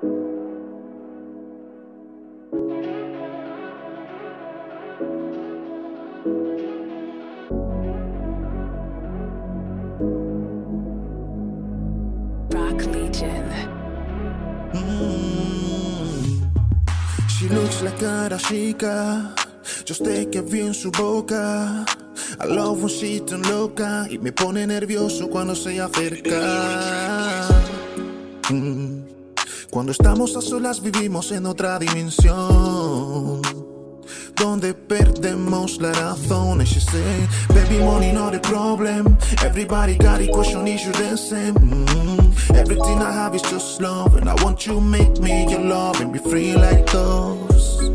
Rock Legion. She looks like a chica. Just take a view en su boca. I love when she loca y me pone nervioso cuando se acerca. Mm. Cuando estamos a solas vivimos en otra dimensión donde perdemos la razón. Say, baby, money not a problem. Everybody got a question, issue the same. Mm. Everything I have is just love, and I want you make me your love and be free like those.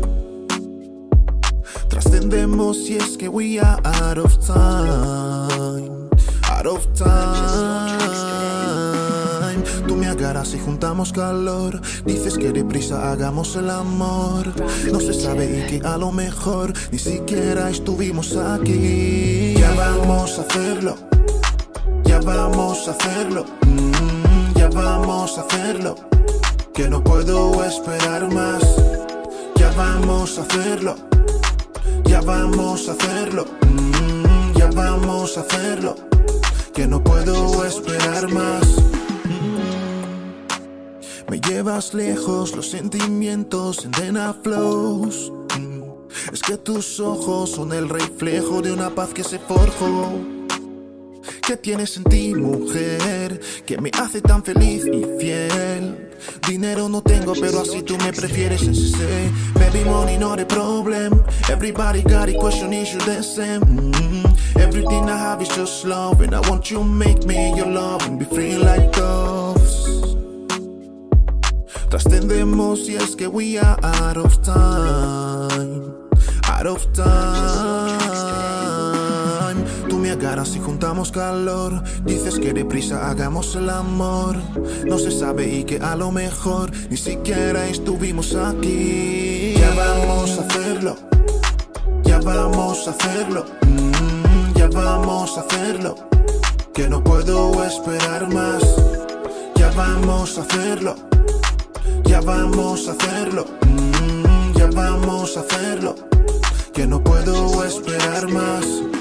Trascendemos si es que we are out of time, out of time. Y juntamos calor. Dices que deprisa hagamos el amor. No se sabe y que a lo mejor ni siquiera estuvimos aquí. Ya vamos a hacerlo, ya vamos a hacerlo, mm, ya vamos a hacerlo. Que no puedo esperar más. Ya vamos a hacerlo, ya vamos a hacerlo, mm, ya vamos a hacerlo. Que no puedo esperar más. Me llevas lejos, los sentimientos en flows. Mm, Es que tus ojos son el reflejo de una paz que se forjó. ¿Qué tienes en ti, mujer? Que me hace tan feliz y fiel. Dinero no tengo, pero así tú me prefieres. She say, baby, money not a problem. Everybody got a question, issue the same. Mm, Everything I have is just love, and I want you make me your love and be free like doves. Trascendemos si es que we are out of time, out of time. Tú me agarras y juntamos calor. Dices que deprisa hagamos el amor. No se sabe y que a lo mejor ni siquiera estuvimos aquí. Ya vamos a hacerlo, ya vamos a hacerlo, mm, ya vamos a hacerlo. Que no puedo esperar más. Ya vamos a hacerlo. Ya vamos a hacerlo, mm, ya vamos a hacerlo. Que no puedo esperar más.